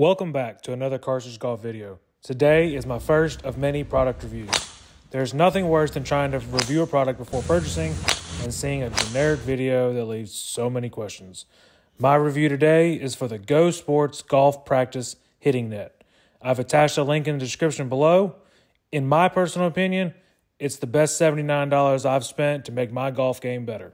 Welcome back to another Carcich Golf video. Today is my first of many product reviews. There's nothing worse than trying to review a product before purchasing and seeing a generic video that leaves so many questions. My review today is for the GoSports Golf Practice Hitting Net. I've attached a link in the description below. In my personal opinion, it's the best $79 I've spent to make my golf game better.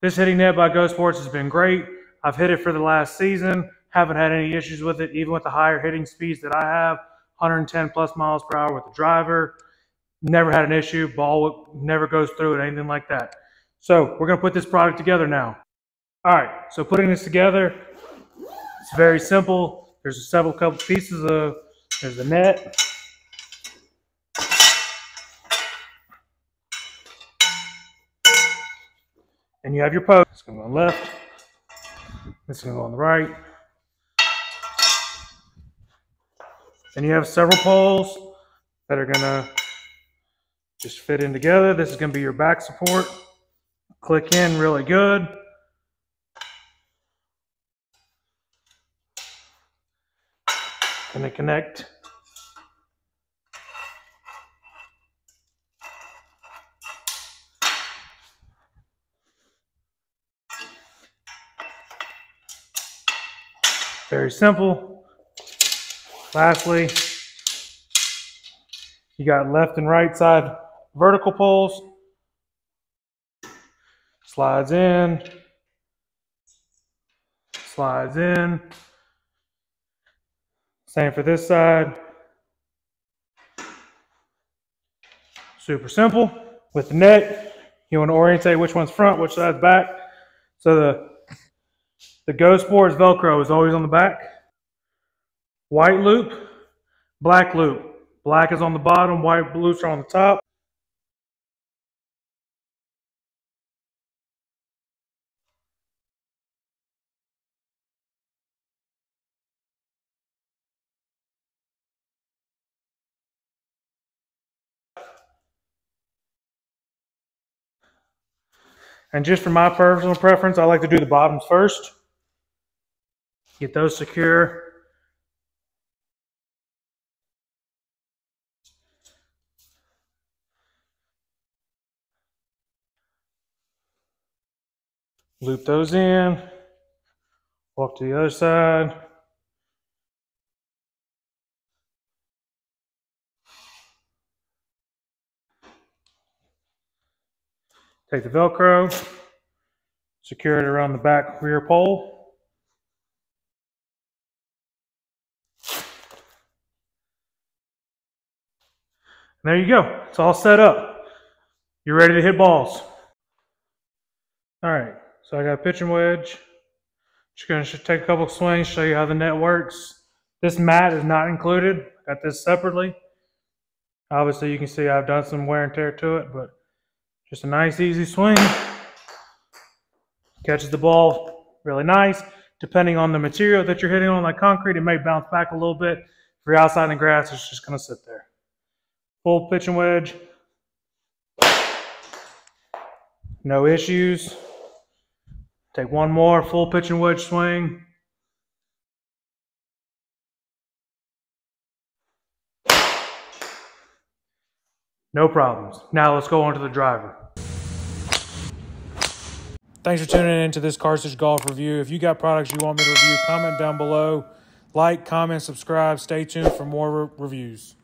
This hitting net by GoSports has been great. I've hit it for the last season. Haven't had any issues with it, even with the higher hitting speeds that I have, 110 plus miles per hour with the driver. Never had an issue. Ball never goes through it, anything like that. So we're going to put this product together now. All right, so putting this together, it's very simple. There's several couple pieces of, there's the net. And you have your post. It's going to go on the left. Is going to go on the right. And you have several poles that are gonna just fit in together. This is gonna be your back support. Click in really good. They connect Very simple. Lastly, you got left and right side vertical poles. Slides in, slides in. Same for this side. Super simple. With the net, you want to orientate which one's front, which side's back. So the, the GoSports Velcro is always on the back. White loop, black loop. Black is on the bottom, white loops are on the top. And just for my personal preference, I like to do the bottoms first. Get those secure. Loop those in. Walk to the other side. Take the Velcro, secure it around the back rear pole. There you go. It's all set up. You're ready to hit balls. All right. So I got a pitching wedge. Just gonna take a couple swings, show you how the net works. This mat is not included. I got this separately. Obviously you can see I've done some wear and tear to it, but just a nice easy swing. Catches the ball really nice. Depending on the material that you're hitting on, like concrete, it may bounce back a little bit. If you're outside in the grass, it's just gonna sit there. Full pitching wedge. No issues. Take one more full pitching wedge swing. No problems. Now let's go on to the driver. Thanks for tuning in to this Carcich Golf review. If you got products you want me to review, comment down below. Like, comment, subscribe. Stay tuned for more re reviews.